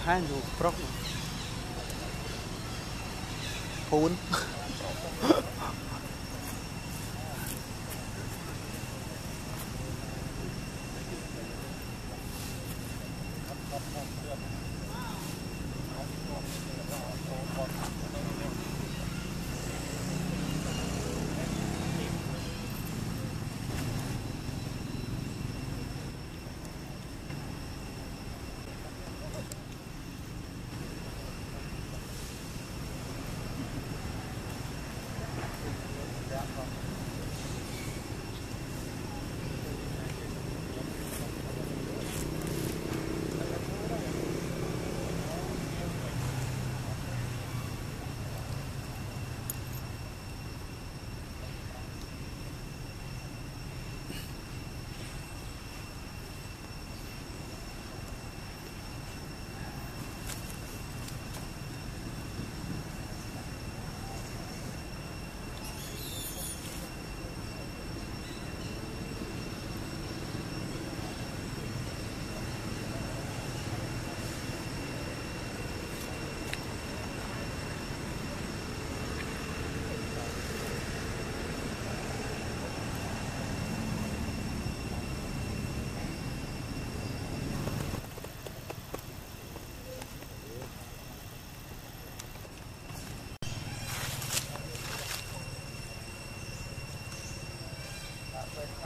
ក៏ហាញយកប្រុសពូន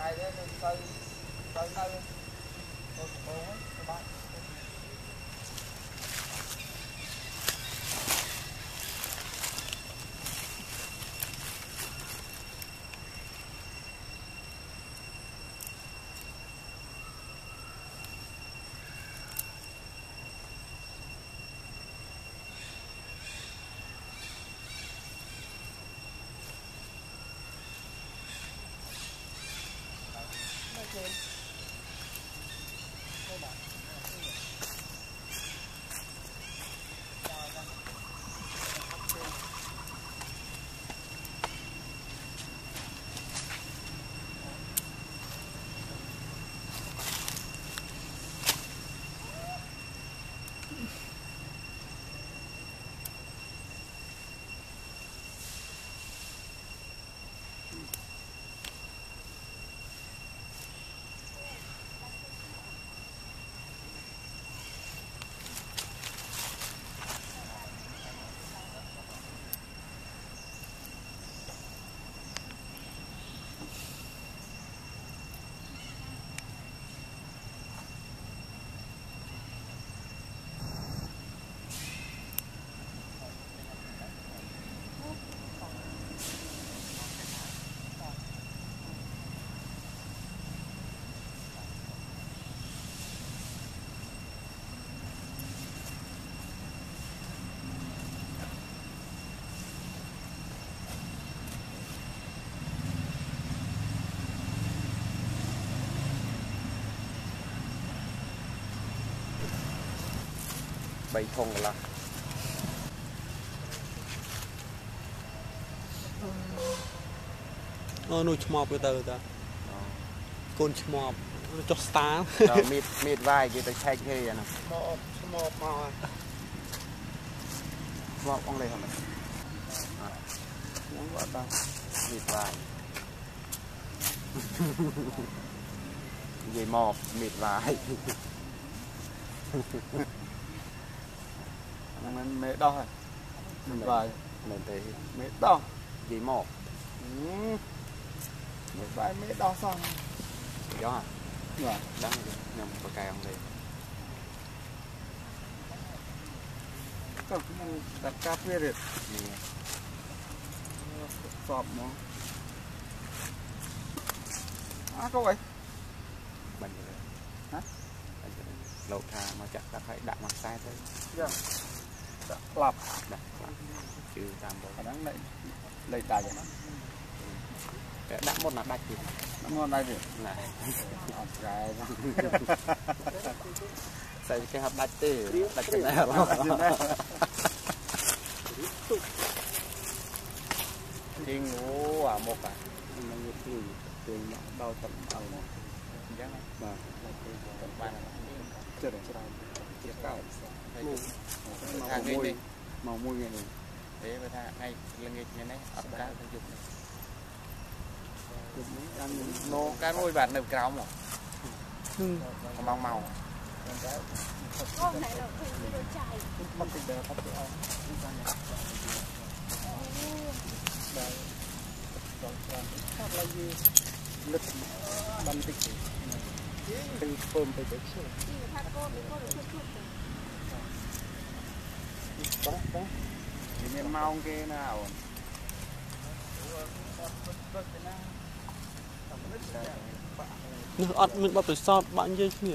I don't know, 3ធុងកន្លះអូនោះឆ្មប់ទៅតាកូនឆ្មប់ចុះស្តាដល់មៀតមៀតវាយគេទៅឆែកគេអានោះមកឆ្មប់មកស្មប់អងលេហ្នឹងខ្ញុំអត់ដល់មៀតវាយនិយាយមកមៀតវាយ មិនមេដោះហើយមិនបាយមែនទេមេដោះនិយាយមកមេបាយមេដោះសោះយោហ៎បាទដឹងខ្ញុំបកកែអងលេក៏ខ្ញុំតែកាប់វារៀបនេះសອບមកអើកុយបាញ់ទៅហ៎បាញ់ទៅលោកថាមកចាក់ដាក់ឲ្យដាក់មកខ្សែទៅយ៉ាដា ក់ក្លាប់ ដាក់ខ្លះជឿតាមបង អាហ្នឹងលេខលេខដាច់ហ្នឹង តែដាក់មុនណាដាច់ទៀត មកដាច់ទេ ណែ អត់ស្រែណា ស្អីគេហត់ដាច់ទេដាច់កណ្ដាល ជីងអូអាមុខអានឹងវាព្រួយព្រួយមកដល់ទឹកឲ្យមកអញ្ ចឹងបាទទឹកបានចិត្តច្រើនជាកោខាងនេះមកមួយនេះ ទេបើថាថ្ងៃល្ងាចនេះនេះអត់កើតទៅយប់នេះ ជុំនេះដល់ ណូកើតមួយបាទនៅក្រោមមកកំងមក Con này là phải đồ chạy មកទីដើរអត់ទៅអស់ដល់ដល់ច្រើនថាឡើយវាលឹកបានតិចទៅ ពើមទៅទៅឈឺ thì người ta cô thì cô được chút chút បាទបាទវាមានម៉ោងគេណាអូននោះអត់មានបទពិសោធន៍បាក់និយាយគ្នា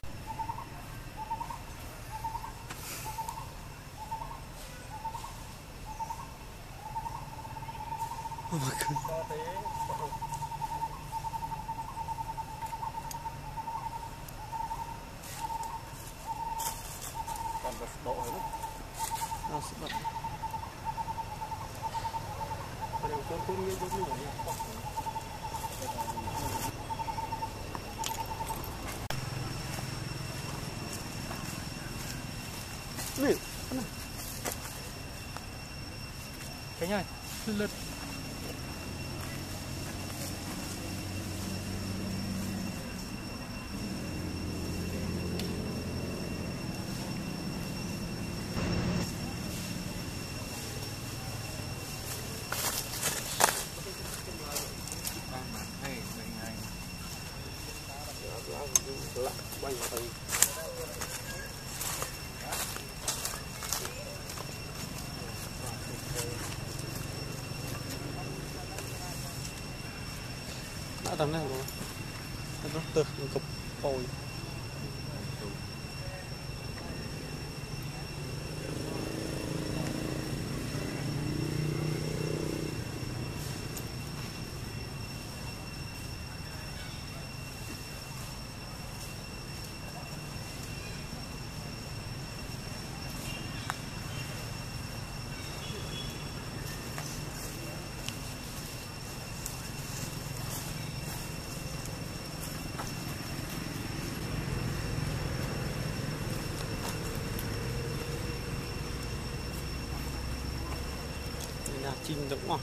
Oh my god. Còn độ hả? Nó sẽ bật. Cái này con con nghiêng con Nè, cái này. Này. Lật. អត់ស្បាត់តែកូនគូនយកយកនេះ cái nhai lật ដាក់តាមនេះបងអត់ទៅកុំប៉ោយ là Trinh Dũng Mỏ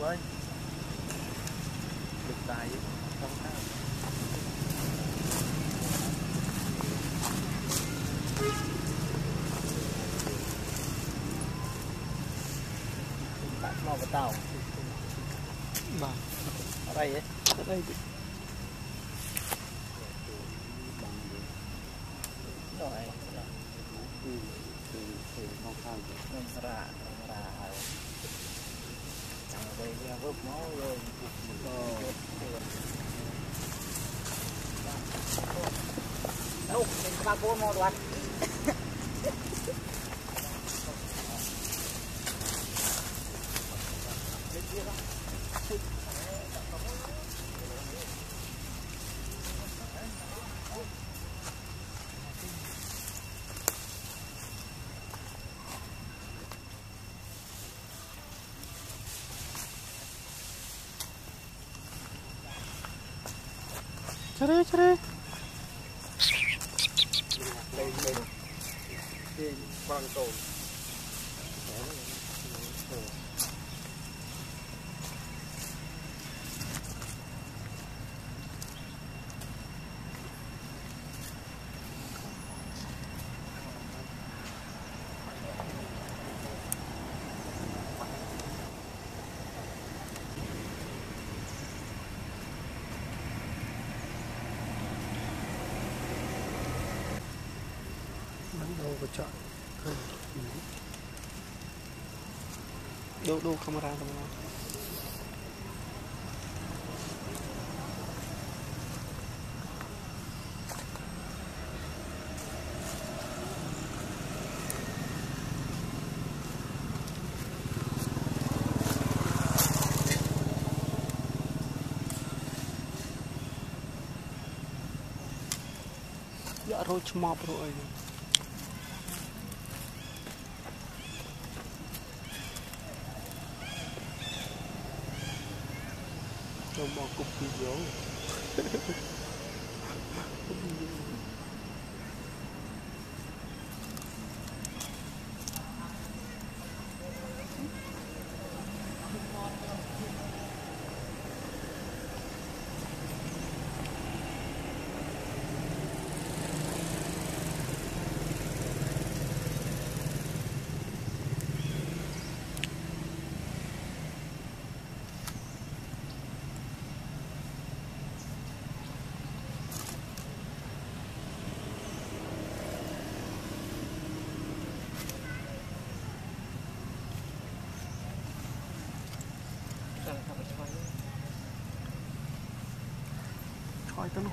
với lực tài sao, cái tao vào tàu. Ở đây ấy ở đây 弄，八婆弄乱。 រេជ្រេលេងលេងគេបងកូន ដូរកញ្ចក់ដូរដូរកាមេរ៉ាទៅមកយករោឆ្មប់រោអីចូលម tomar copisão. 我的喽